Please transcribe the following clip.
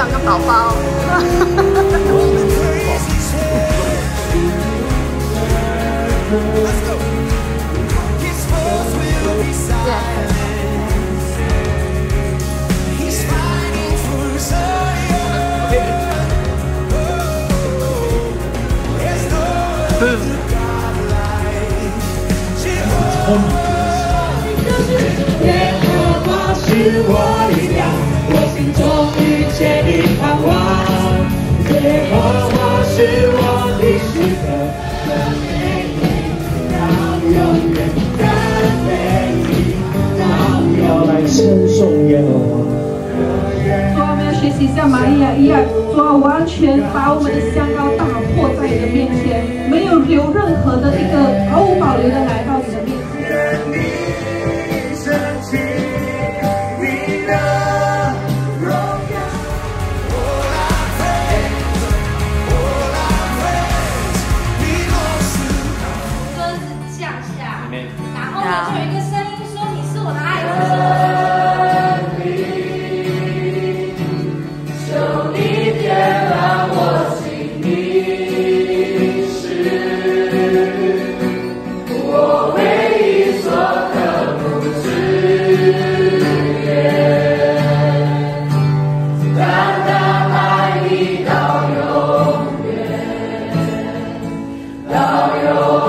两个宝宝。耶和华是我力量，称颂耶和华。主啊，我们要学习像玛利亚一样，主啊，完全把我们的香膏打破在你的面前，没有留任何的一个毫无保留的来到你的面前。然后呢，就有一个声音说：“你是我的爱人。”求你别让我心迷是，我唯一说的不迟，爱你到永远，到永。